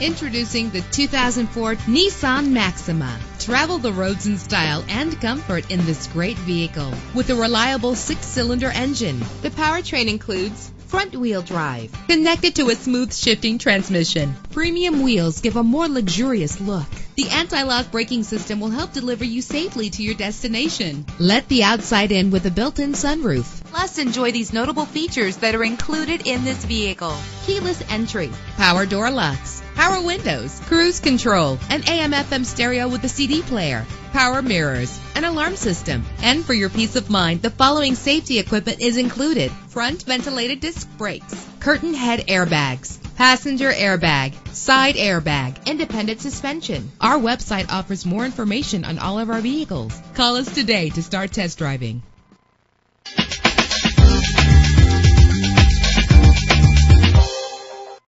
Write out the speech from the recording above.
Introducing the 2004 Nissan Maxima. Travel the roads in style and comfort in this great vehicle with a reliable six-cylinder engine. The powertrain includes front-wheel drive connected to a smooth shifting transmission. Premium wheels give a more luxurious look. The anti-lock braking system will help deliver you safely to your destination. Let the outside in with a built-in sunroof. Plus, enjoy these notable features that are included in this vehicle. Keyless entry, power door locks, power windows, cruise control, an AM FM stereo with a CD player, power mirrors, an alarm system. And for your peace of mind, the following safety equipment is included. Front ventilated disc brakes, curtain head airbags, passenger airbag, side airbag, independent suspension. Our website offers more information on all of our vehicles. Call us today to start test driving.